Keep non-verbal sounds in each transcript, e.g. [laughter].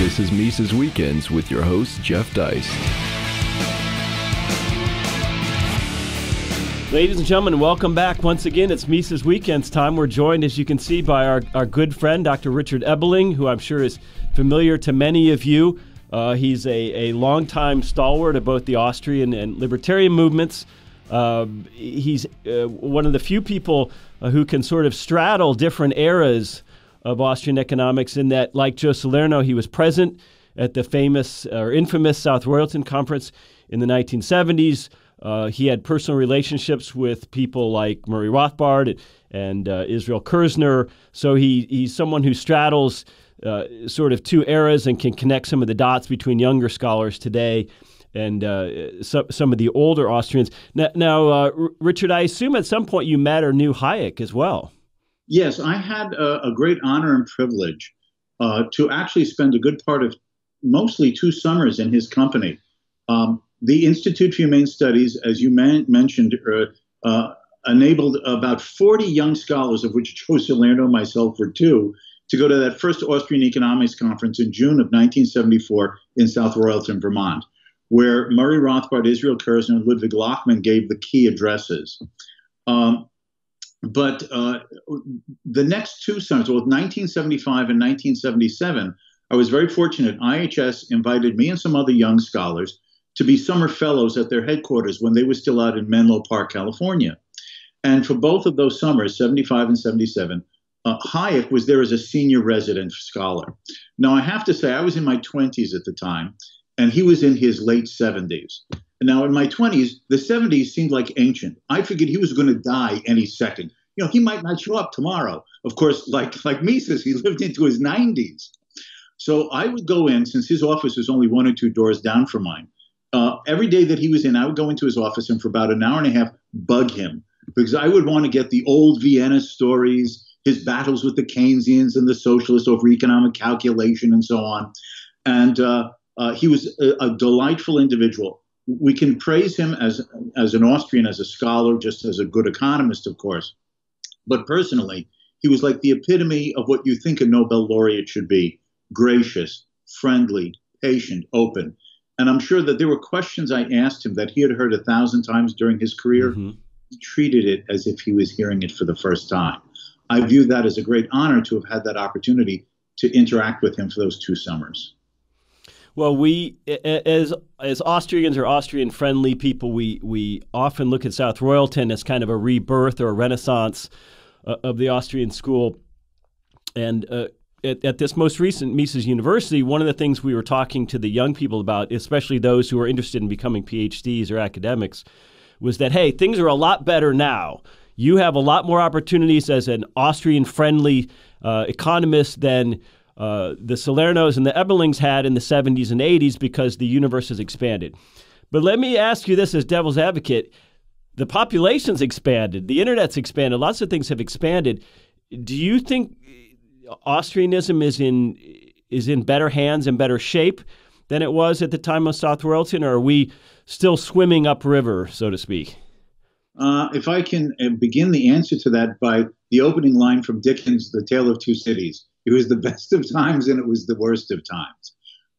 This is Mises Weekends with your host, Jeff Deist. Ladies and gentlemen, welcome back. Once again, it's Mises Weekends time. We're joined, as you can see, by our, our good friend, Dr. Richard Ebeling, who I'm sure is familiar to many of you. Uh, he's a, a longtime stalwart of both the Austrian and libertarian movements. Uh, he's uh, one of the few people uh, who can sort of straddle different eras of Austrian economics, in that, like Joe Salerno, he was present at the famous or infamous South Royalton Conference in the 1970s. Uh, he had personal relationships with people like Murray Rothbard and uh, Israel Kirzner. So he, he's someone who straddles uh, sort of two eras and can connect some of the dots between younger scholars today and uh, some, some of the older Austrians. Now, now uh, Richard, I assume at some point you met or knew Hayek as well. Yes, I had a, a great honor and privilege uh, to actually spend a good part of mostly two summers in his company. Um, the Institute for Humane Studies, as you man- mentioned, uh, uh, enabled about 40 young scholars, of which Joe Salerno and myself were two, to go to that first Austrian Economics Conference in June of 1974 in South Royalton, Vermont, where Murray Rothbard, Israel Kirzner, and Ludwig Lachmann gave the key addresses. Um, but uh, the next two summers, both 1975 and 1977, I was very fortunate. IHS invited me and some other young scholars to be summer fellows at their headquarters when they were still out in Menlo Park, California. And for both of those summers, 75 and 77, uh, Hayek was there as a senior resident scholar. Now, I have to say, I was in my 20s at the time, and he was in his late 70s. Now, in my 20s, the 70s seemed like ancient. I figured he was going to die any second. You know, he might not show up tomorrow. Of course, like like Mises, he [laughs] lived into his 90s. So I would go in, since his office was only one or two doors down from mine. Uh, every day that he was in, I would go into his office and for about an hour and a half bug him because I would want to get the old Vienna stories, his battles with the Keynesians and the socialists over economic calculation and so on. And uh, uh, he was a, a, delightful individual. We can praise him as as an Austrian, as a scholar, just as a good economist, of course. But personally, he was like the epitome of what you think a Nobel laureate should be: gracious, friendly, patient, open. And I'm sure that there were questions I asked him that he had heard a thousand times during his career. Mm-hmm. He treated it as if he was hearing it for the first time. I view that as a great honor to have had that opportunity to interact with him for those two summers. Well, we as as Austrians or Austrian friendly people, we we often look at South Royalton as kind of a rebirth or a renaissance uh, of the Austrian school. And uh, at, at, this most recent Mises University, one of the things we were talking to the young people about, especially those who are interested in becoming PhDs or academics, was that hey, things are a lot better now. You have a lot more opportunities as an Austrian friendly uh, economist than uh, the Salernos and the Ebelings had in the 70s and 80s because the universe has expanded. But let me ask you this as devil's advocate the population's expanded, the internet's expanded, lots of things have expanded. Do you think Austrianism is in is in better hands and better shape than it was at the time of South Royalton, or are we still swimming upriver, so to speak? Uh, if I can uh, begin the answer to that by the opening line from Dickens' The Tale of Two Cities. It was the best of times and it was the worst of times.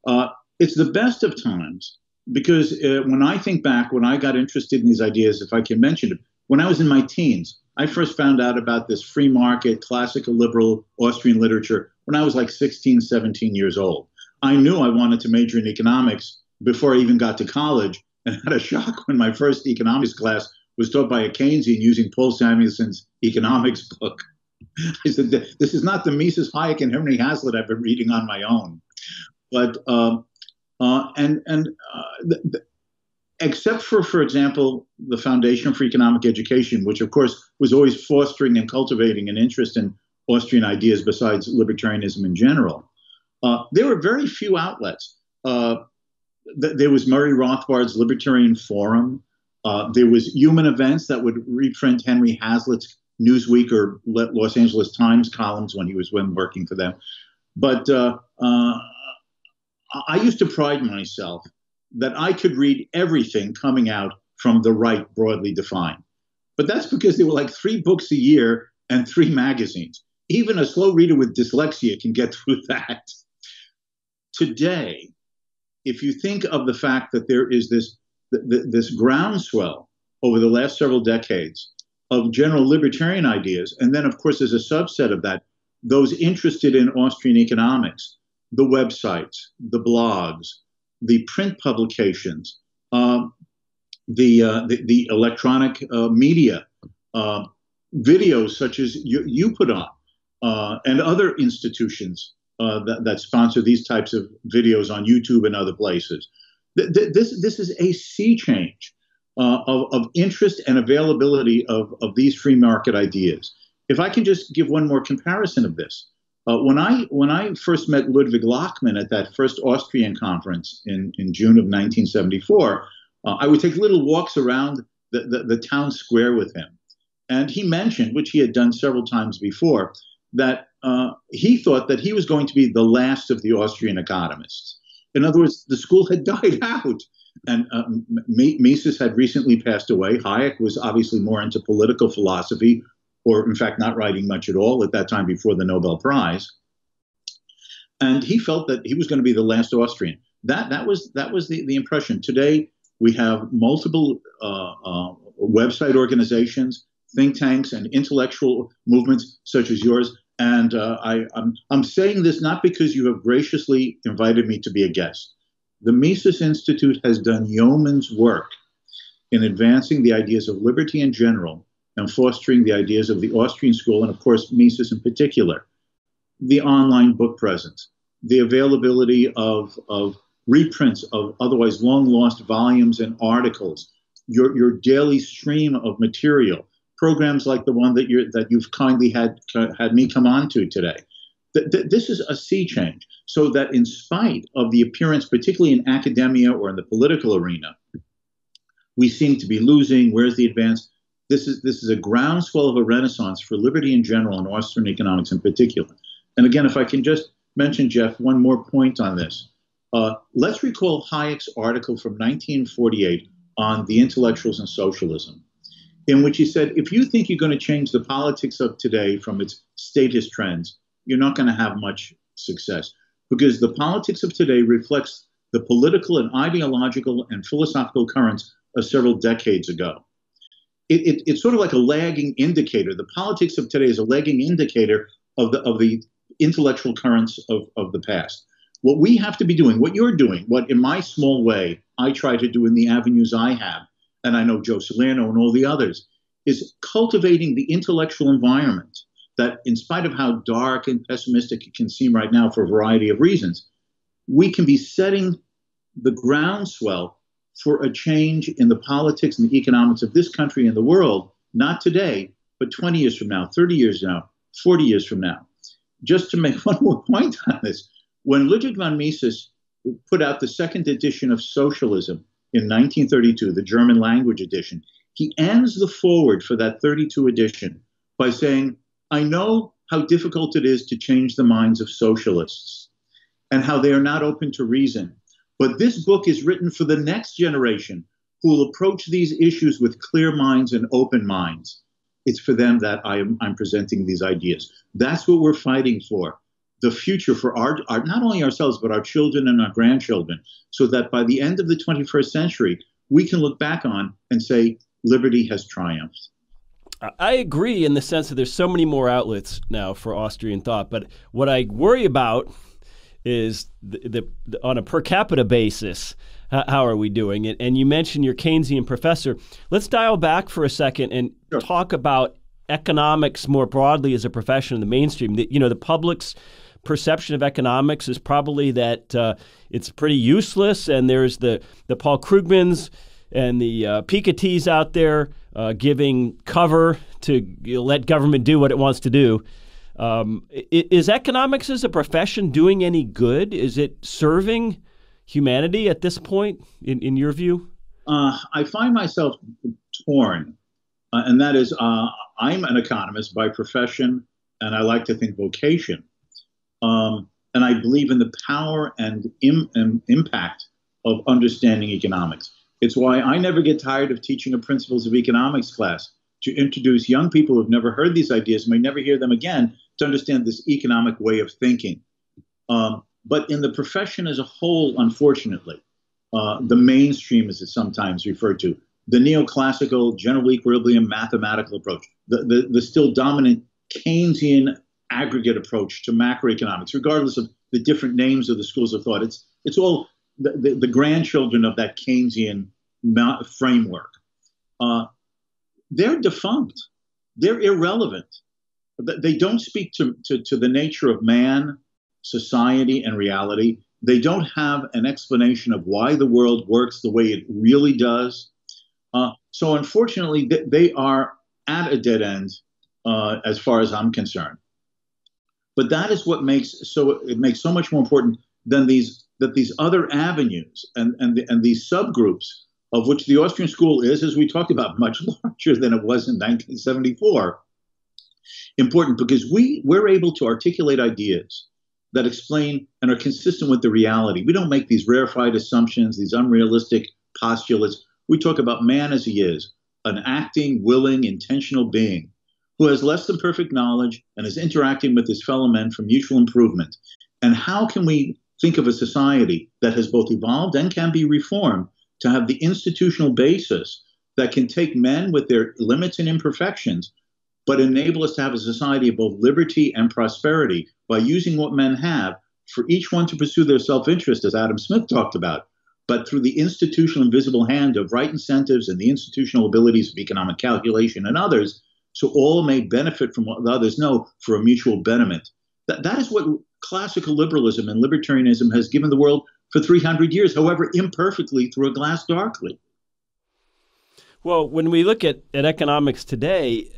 Uh, it's the best of times because uh, when I think back, when I got interested in these ideas, if I can mention it, when I was in my teens, I first found out about this free market, classical liberal Austrian literature when I was like 16, 17 years old. I knew I wanted to major in economics before I even got to college and had a shock when my first economics class was taught by a Keynesian using Paul Samuelson's economics book. [laughs] I said, this is not the Mises Hayek and Henry Hazlitt I've been reading on my own. But, um, uh, and, and uh, the, the, except for, for example, the Foundation for Economic Education, which of course was always fostering and cultivating an interest in Austrian ideas besides libertarianism in general, uh, there were very few outlets. Uh, th- there was Murray Rothbard's Libertarian Forum. Uh, there was Human Events that would reprint Henry Hazlitt's Newsweek or Los Angeles Times columns when he was when working for them. But uh, uh, I used to pride myself that I could read everything coming out from the right, broadly defined. But that's because there were like three books a year and three magazines. Even a slow reader with dyslexia can get [laughs] through that. today, if you think of the fact that there is this this groundswell over the last several decades of general libertarian ideas, and then of course as a subset of that, those interested in Austrian economics, the websites, the blogs, the print publications, uh, the, uh, the, the electronic uh, media, uh, videos such as you, you put on, uh, and other institutions uh, that, that sponsor these types of videos on YouTube and other places. Th- th- this this is a sea change of, of interest and availability of, of these free market ideas. If I can just give one more comparison of this, uh, when I when I first met Ludwig Lachmann at that first Austrian conference in, in June of 1974, uh, I would take little walks around the, the, the, town square with him. And he mentioned, which he had done several times before, that uh, he thought that he was going to be the last of the Austrian economists. In other words, the school had [laughs] died out. And uh, Mises had recently passed away. Hayek was obviously more into political philosophy, or in fact not writing much at all at that time before the Nobel Prize. And he felt that he was going to be the last Austrian. That that was that was the, the impression. Today we have multiple uh, uh, website organizations, think tanks, and intellectual movements such as yours. And uh, I, I'm, I'm saying this not because you have graciously invited me to be a guest. The Mises Institute has done yeoman's work in advancing the ideas of liberty in general and fostering the ideas of the Austrian school, and of course, Mises in particular. The online book presence, the availability of, of reprints of otherwise long lost volumes and articles, your, your daily stream of material, programs like the one that, you're, that you've kindly had, uh, had me come on to today. Th- th- this is a sea change. So that in spite of the appearance, particularly in academia or in the political arena, we seem to be losing. Where's the advance? This is this is a groundswell of a renaissance for liberty in general and Austrian economics in particular. And again, if I can just mention, Jeff, one more point on this. Uh, let's recall Hayek's article from 1948 on the intellectuals and socialism, in which he said, if you think you're going to change the politics of today from its statist trends, you're not going to have much success because the politics of today reflects the political and ideological and philosophical currents of several decades ago it, it, it's sort of like a lagging indicator. The politics of today is a lagging indicator of the of the intellectual currents of, of the past. What we have to be doing, what you're doing, what in my small way I try to do in the avenues I have, and I know Joe Salerno and all the others, is cultivating the intellectual environment that, in spite of how dark and pessimistic it can seem right now for a variety of reasons, we can be setting the groundswell for a change in the politics and the economics of this country and the world, not today, but 20 years from now, 30 years now, 40 years from now. Just to make [laughs] one more point on this, when Ludwig von Mises put out the second edition of Socialism in 1932, the German language edition, he ends the foreword for that 32 edition by saying, I know how difficult it is to change the minds of socialists and how they are not open to reason but this book is written for the next generation who will approach these issues with clear minds and open minds. It's for them that I'm, I'm presenting these ideas. That's what we're fighting for the future for our, our, not only ourselves but our children and our grandchildren so that by the end of the 21st century we can look back on and say liberty has triumphed i agree in the sense that there's so many more outlets now for austrian thought but what i worry about is the, the, the, on a per capita basis. How, how are we doing? And, and you mentioned your Keynesian professor. Let's dial back for a second and sure. talk about economics more broadly as a profession in the mainstream. The, you know, the public's perception of economics is probably that uh, it's pretty useless, and there's the the Paul Krugmans and the uh, Pikettys out there uh, giving cover to let government do what it wants to do. Um, is economics as a profession doing any good? Is it serving humanity at this point, in, in your view? Uh, I find myself torn, uh, and that is uh, I'm an economist by profession, and I like to think vocation. Um, and I believe in the power and, Im- and impact of understanding economics. It's why I never get tired of teaching a principles of economics class to introduce young people who've never heard these ideas, may never hear them again, to understand this economic way of thinking. Um, but in the profession as a whole, unfortunately, uh, the mainstream, as it's sometimes referred to, the neoclassical general equilibrium mathematical approach, the, the, the still dominant Keynesian aggregate approach to macroeconomics, regardless of the different names of the schools of thought. It's, it's all the, the, grandchildren of that Keynesian framework. Uh, they're defunct. They're irrelevant. They don't speak to, to, to the nature of man, society, and reality. They don't have an explanation of why the world works the way it really does. Uh, so, unfortunately, they, they, are at a dead end uh, as far as I'm concerned. But that is what makes so it makes so much more important than these that these other avenues and and the, and these subgroups of which the Austrian school is, as we talked about, much [laughs] larger than it was in 1974. Important because we we're able to articulate ideas that explain and are consistent with the reality. We don't make these rarefied assumptions, these unrealistic postulates. We talk about man as he is, an acting, willing, intentional being who has less than perfect knowledge and is interacting with his fellow men for mutual improvement. And how can we think of a society that has both evolved and can be reformed to have the institutional basis that can take men with their limits and imperfections, but enable us to have a society of both liberty and prosperity by using what men have for each one to pursue their self interest, as Adam Smith talked about, but through the institutional invisible hand of right incentives and the institutional abilities of economic calculation and others, so all may benefit from what the others know for a mutual betterment. That, that is what classical liberalism and libertarianism has given the world for 300 years, however imperfectly through a glass darkly. Well, when we look at, at economics today,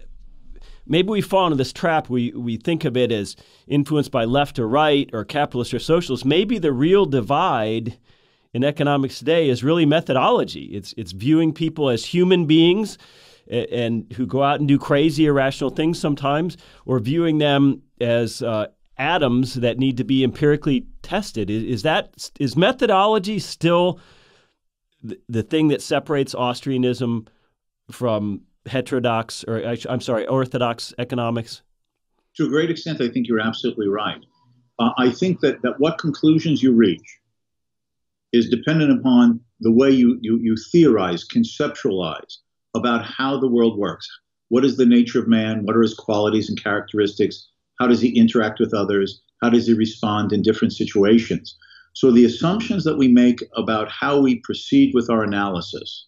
maybe we fall into this trap. We, we think of it as influenced by left or right or capitalist or socialist. Maybe the real divide in economics today is really methodology. It's, it's viewing people as human beings and, and who go out and do crazy, irrational things sometimes, or viewing them as uh, atoms that need to be empirically tested. Is, is that is methodology still the, the thing that separates Austrianism from heterodox or I'm sorry, orthodox economics? To a great extent, I think you're absolutely right. Uh, I think that, that what conclusions you reach is dependent upon the way you, you, you theorize, conceptualize about how the world works. What is the nature of man? What are his qualities and characteristics? How does he interact with others? How does he respond in different situations? So the assumptions that we make about how we proceed with our analysis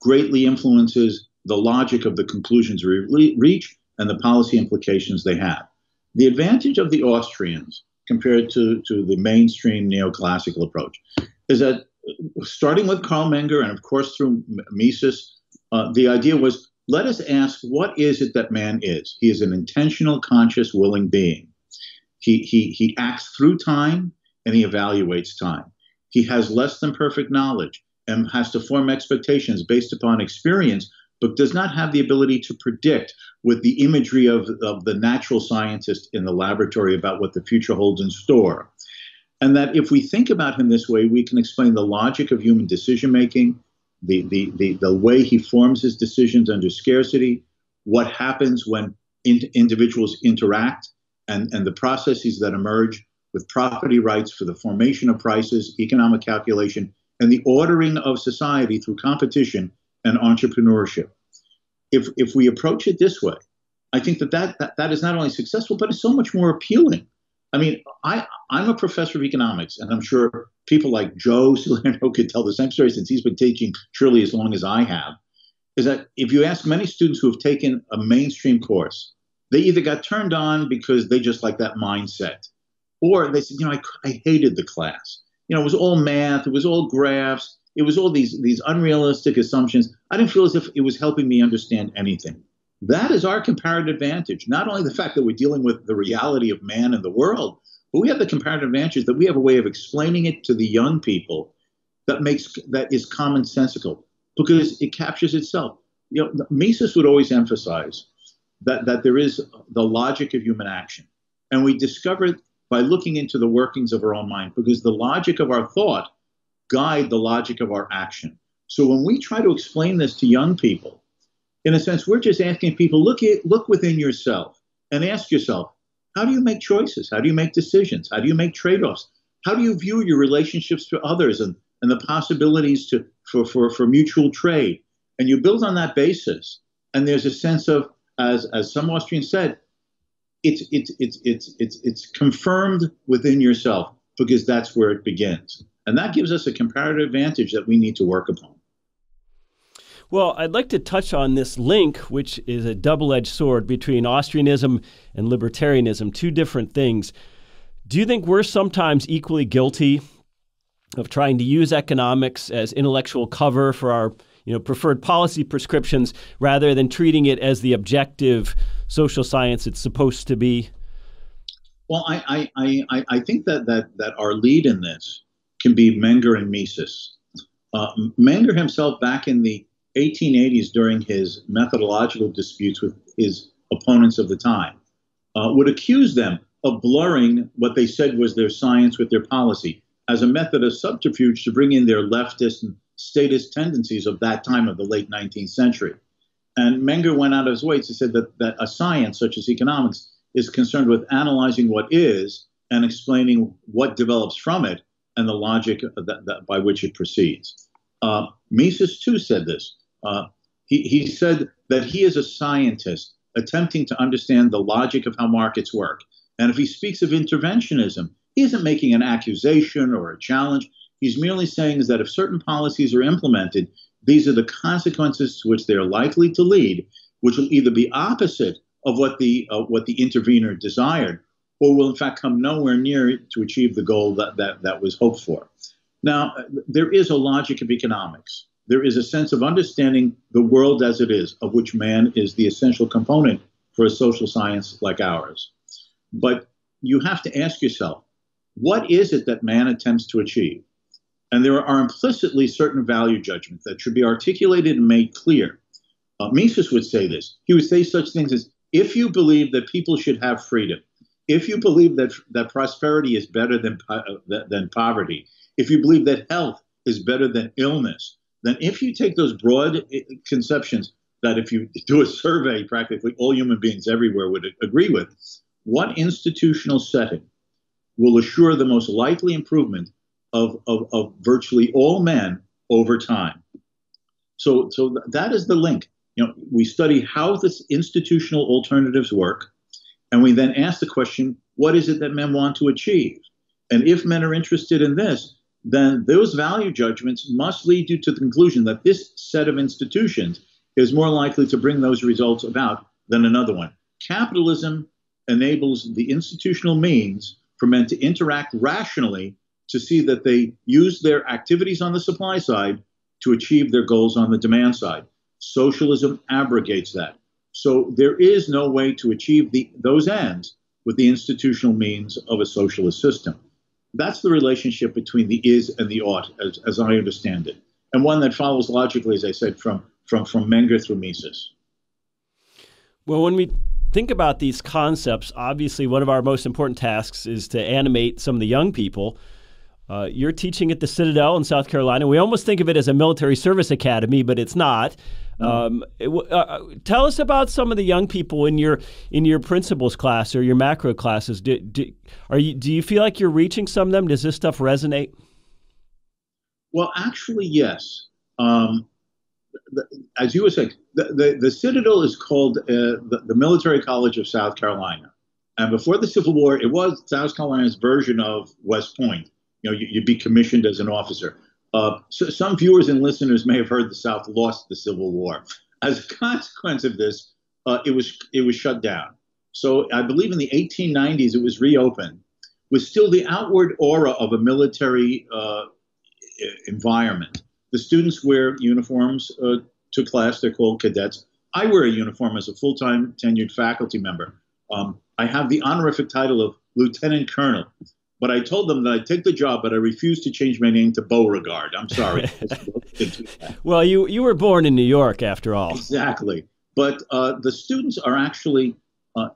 greatly influences the logic of the conclusions we reach and the policy implications they have. The advantage of the Austrians compared to, to the mainstream neoclassical approach is that starting with Carl Menger and of course through Mises, uh, the idea was let us ask, what is it that man is? He is an intentional, conscious, willing being. He, he, he acts through time and he evaluates time. He has less than perfect knowledge and has to form expectations based upon experience, but does not have the ability to predict with the imagery of, of the natural scientist in the laboratory about what the future holds in store. And that if we think about him this way, we can explain the logic of human decision making, the, the, the, the way he forms his decisions under scarcity, what happens when in, individuals interact, and, and the processes that emerge with property rights for the formation of prices, economic calculation, and the ordering of society through competition and entrepreneurship. If, if we approach it this way, I think that that, that that is not only successful, but it's so much more appealing. I mean, I, I'm a professor of economics, and I'm sure people like Joe [laughs] Salerno could tell the same story since he's been teaching surely as long as I have. Is that if you ask many students who have taken a mainstream course, they either got turned on because they just like that mindset, or they said, you know, I, I hated the class. You know, it was all math, it was all graphs, it was all these these unrealistic assumptions. I didn't feel as if it was helping me understand anything. That is our comparative advantage. Not only the fact that we're dealing with the reality of man and the world, but we have the comparative advantage that we have a way of explaining it to the young people that makes that is commonsensical because it captures itself. You know, Mises would always emphasize that, that there is the logic of human action. And we discover it by looking into the workings of our own mind because the logic of our thought guide the logic of our action. So when we try to explain this to young people, in a sense, we're just asking people look at, look within yourself and ask yourself, how do you make choices? How do you make decisions? How do you make trade offs? how do you view your relationships to others and, and the possibilities to, for, for, for mutual trade? And you build on that basis. And there's a sense of, as, as some Austrians said, it's, it's, it's, it's, it's, it's confirmed within yourself because that's where it begins. And that gives us a comparative advantage that we need to work upon. Well, I'd like to touch on this link, which is a double edged sword between Austrianism and libertarianism, two different things. Do you think we're sometimes equally guilty of trying to use economics as intellectual cover for our you know, preferred policy prescriptions rather than treating it as the objective social science it's supposed to be? Well, I, I, I, I think that, that, that our lead in this can be Menger and Mises. Uh, Menger himself, back in the 1880s, during his methodological disputes with his opponents of the time, uh, would accuse them of blurring what they said was their science with their policy as a method of subterfuge to bring in their leftist and statist tendencies of that time of the late 19th century. And Menger went out of his way to say that, that a science such as economics is concerned with analyzing what is and explaining what develops from it and the logic that, that by which it proceeds. Uh, Mises too said this. Uh, he, he said that he is a scientist attempting to understand the logic of how markets work. And if he speaks of interventionism, he isn't making an accusation or a challenge. He's merely saying is that if certain policies are implemented, these are the consequences to which they are likely to lead, which will either be opposite of what the uh, what the intervener desired, or will in fact come nowhere near to achieve the goal that, that, that was hoped for. Now, there is a logic of economics. There is a sense of understanding the world as it is, of which man is the essential component for a social science like ours. But you have to ask yourself, what is it that man attempts to achieve? And there are implicitly certain value judgments that should be articulated and made clear. Uh, Mises would say this. He would say such things as if you believe that people should have freedom, if you believe that that prosperity is better than uh, than poverty, if you believe that health is better than illness, then if you take those broad uh, conceptions that if you do a survey, practically all human beings everywhere would agree with, what institutional setting will assure the most likely improvement of, of, of virtually all men over time? So, so that is the link. You know, we study how this institutional alternatives work and we then ask the question, what is it that men want to achieve? And if men are interested in this, then those value judgments must lead you to the conclusion that this set of institutions is more likely to bring those results about than another one. Capitalism enables the institutional means for men to interact rationally to see that they use their activities on the supply side to achieve their goals on the demand side. Socialism abrogates that. So there is no way to achieve the, those ends with the institutional means of a socialist system. That's the relationship between the is and the ought, as, as I understand it, and one that follows logically, as I said, from, from, from Menger through Mises. Well, when we think about these concepts, obviously one of our most important tasks is to animate some of the young people uh, you're teaching at the Citadel in South Carolina. We almost think of it as a military service academy, but it's not. Um, it, uh, uh, tell us about some of the young people in your in your principles class or your macro classes. Do, do, are you do you feel like you're reaching some of them? Does this stuff resonate? Well, actually, yes. Um, the, as you were saying, the, the, the Citadel is called uh, the, the Military College of South Carolina, and before the Civil War, it was South Carolina's version of West Point you know, you, would be commissioned as an officer. Uh, so some viewers and listeners may have heard the South lost the Civil War. As a consequence of this, uh, it was it was shut down. So I believe in the 1890s it was reopened, with still the outward aura of a military uh, environment. The students wear uniforms uh, to class; they're called cadets. I wear a uniform as a full-time tenured faculty member. Um, I have the honorific title of lieutenant colonel. But I told them that I'd take the job, but I refused to change my name to Beauregard. I'm sorry. [laughs] well, you you were born in New York, after all. Exactly. But uh, the students are actually uh,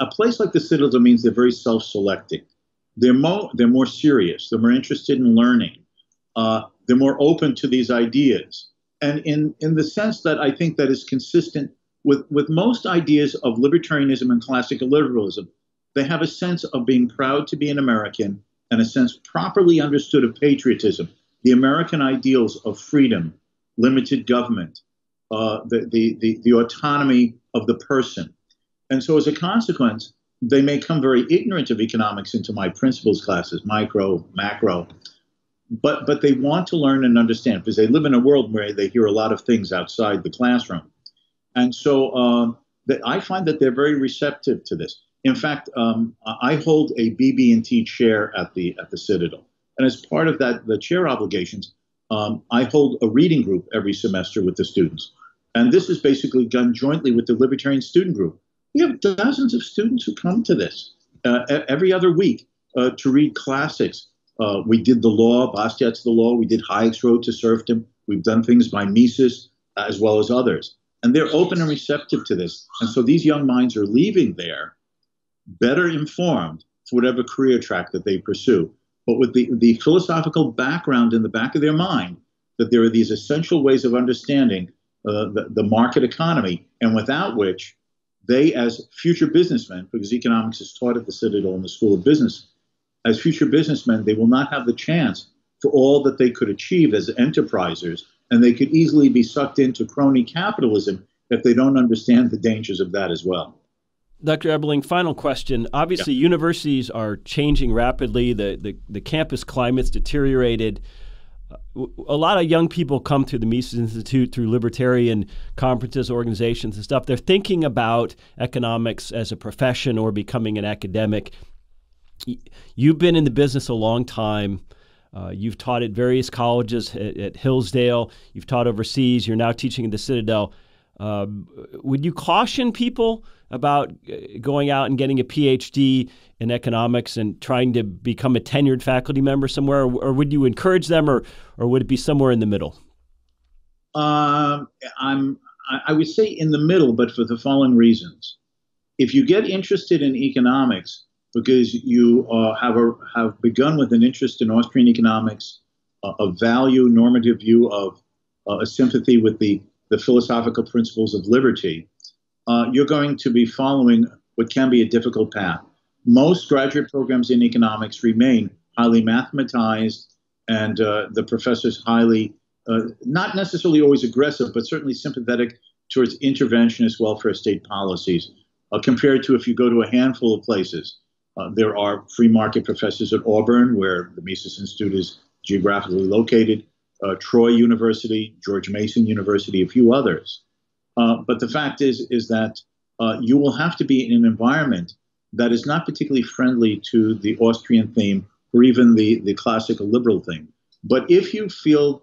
a place like the Citadel means they're very self-selecting. They're more they're more serious. They're more interested in learning. Uh, they're more open to these ideas, and in in the sense that I think that is consistent with with most ideas of libertarianism and classical liberalism they have a sense of being proud to be an American and a sense properly understood of patriotism, the American ideals of freedom, limited government, uh, the, the, the, the autonomy of the person. And so, as a consequence, they may come very ignorant of economics into my principles classes, micro, macro, but but they want to learn and understand because they live in a world where they hear a lot of things outside the classroom, and so um, that I find that they're very receptive to this. In fact, um, I hold a BB&T chair at the at the Citadel, and as part of that, the chair obligations, um, I hold a reading group every semester with the students, and this is basically done jointly with the Libertarian Student Group. We have dozens of students who come to this uh, every other week uh, to read classics. Uh, we did the law, Bastiat's the law. We did Hayek's Road to Serfdom. We've done things by Mises as well as others, and they're open and receptive to this. And so these young minds are leaving there better informed for whatever career track that they pursue, but with the, the philosophical background in the back of their mind that there are these essential ways of understanding uh, the, the market economy, and without which they, as future businessmen, because economics is taught at the Citadel and the School of Business, as future businessmen, they will not have the chance for all that they could achieve as enterprisers, and they could easily be sucked into crony capitalism if they don't understand the dangers of that as well. Dr. Ebeling, final question. Obviously, yeah. universities are changing rapidly. The, the, the campus climate's deteriorated. Uh, a lot of young people come to the Mises Institute through libertarian conferences, organizations, and stuff. They're thinking about economics as a profession or becoming an academic. You've been in the business a long time. Uh, you've taught at various colleges at, at, Hillsdale. You've taught overseas. You're now teaching at the Citadel. Uh, would you caution people about uh, going out and getting a PhD in economics and trying to become a tenured faculty member somewhere, or, or would you encourage them, or or would it be somewhere in the middle? Um, I'm I would say in the middle, but for the following reasons: if you get interested in economics because you uh, have a, have begun with an interest in Austrian economics, uh, a value normative view of uh, a sympathy with the the philosophical principles of liberty, uh, you're going to be following what can be a difficult path. Most graduate programs in economics remain highly mathematized, and uh, the professors highly, uh, not necessarily always aggressive, but certainly sympathetic towards interventionist welfare state policies, uh, compared to if you go to a handful of places. Uh, there are free market professors at Auburn, where the Mises Institute is geographically located, uh, Troy University, George Mason University, a few others. Uh, but the fact is, is that uh, you will have to be in an environment that is not particularly friendly to the Austrian theme or even the, the classical liberal theme. But if you feel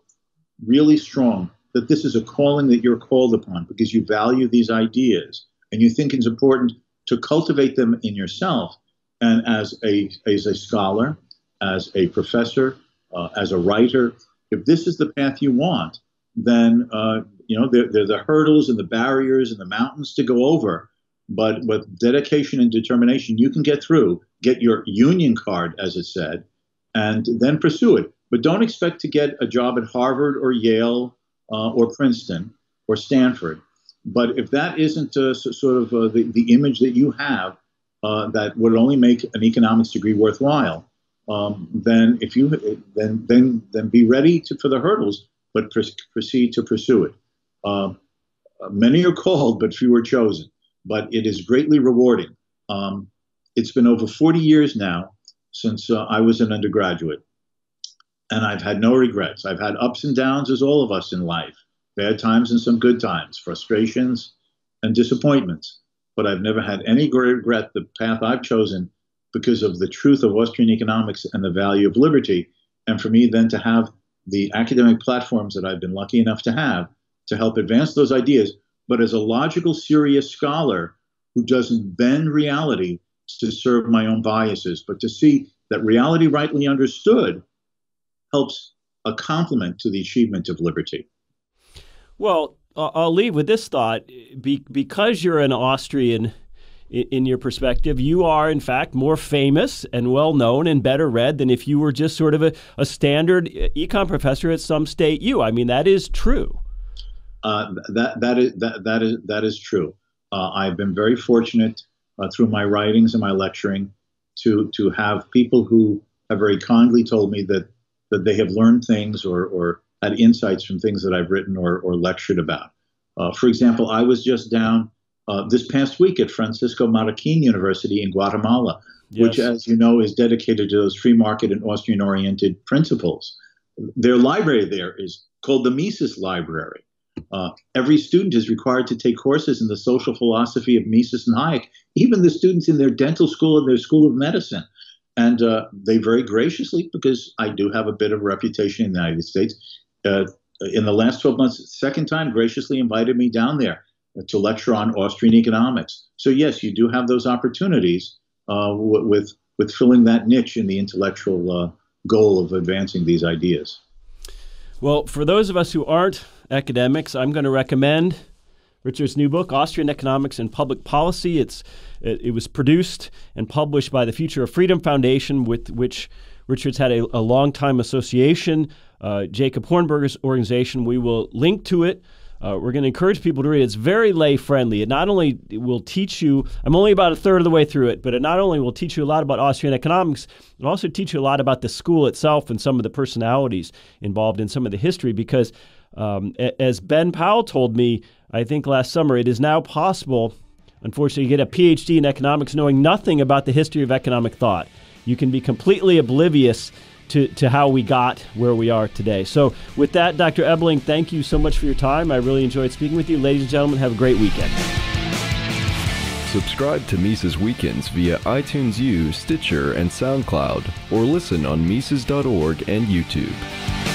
really strong that this is a calling that you're called upon because you value these ideas and you think it's important to cultivate them in yourself and as a, as a scholar, as a professor, uh, as a writer, if this is the path you want, then uh, you know there, there are the hurdles and the barriers and the mountains to go over. But with dedication and determination, you can get through. Get your union card, as it said, and then pursue it. But don't expect to get a job at Harvard or Yale uh, or Princeton or Stanford. But if that isn't uh, sort of uh, the, the image that you have uh, that would only make an economics degree worthwhile, um, then if you then then then be ready to, for the hurdles, but pr- proceed to pursue it. Um, many are [laughs] called, but few are chosen. But it is greatly rewarding. Um, it's been over 40 years now since uh, I was an undergraduate, and I've had no regrets. I've had ups and downs, as all of us in life, bad times and some good times, frustrations and disappointments. But I've never had any regret the path I've chosen because of the truth of Austrian economics and the value of liberty. And for me, then to have the academic platforms that I've been lucky enough to have to help advance those ideas, but as a logical, serious scholar who doesn't bend reality to serve my own biases, but to see that reality rightly understood helps a complement to the achievement of liberty. Well, I'll leave with this thought. Be- because you're an Austrian in your perspective, you are in fact more famous and well known and better read than if you were just sort of a, a standard econ professor at some state U. I mean, that is true. Uh, that that is that that is that is true. Uh, I've been very fortunate uh, through my writings and my lecturing to to have people who have very kindly told me that that they have learned things or or had insights from things that I've written or or lectured about. Uh, for example, I was just down uh, this past week at Francisco Marroquin University in Guatemala, yes. which, as you know, is dedicated to those free market and Austrian oriented principles. Their library there is called the Mises Library. Uh, every student is required to take courses in the social philosophy of Mises and Hayek, even the students in their dental school and their school of medicine. And uh, they very graciously, because I do have a bit of a reputation in the United States, uh, in the last 12 months, second time, graciously invited me down there to lecture on Austrian economics. So yes, you do have those opportunities uh, with with filling that niche in the intellectual uh, goal of advancing these ideas. Well, for those of us who aren't academics, I'm going to recommend Richard's new book, Austrian Economics and Public Policy. It's it, it, was produced and published by the Future of Freedom Foundation, with which Richard's had a, a long time association. Uh, Jacob Hornberger's organization. We will link to it uh, we're going to encourage people to read it. It's very lay friendly. It not only will teach you, I'm only about a third of the way through it, but it not only will teach you a lot about Austrian economics, it'll also teach you a lot about the school itself and some of the personalities involved in some of the history. Because um, as Ben Powell told me, I think last summer, it is now possible, unfortunately, to get a PhD in economics knowing nothing about the history of economic thought. You can be completely oblivious to, to how we got where we are today. So, with that, Dr. Ebling, thank you so much for your time. I really enjoyed speaking with you. Ladies and gentlemen, have a great weekend. Subscribe to Mises Weekends via iTunes U, Stitcher, and SoundCloud, or listen on Mises.org and YouTube.